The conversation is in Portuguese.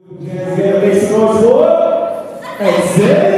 Esse nosso é Zé She a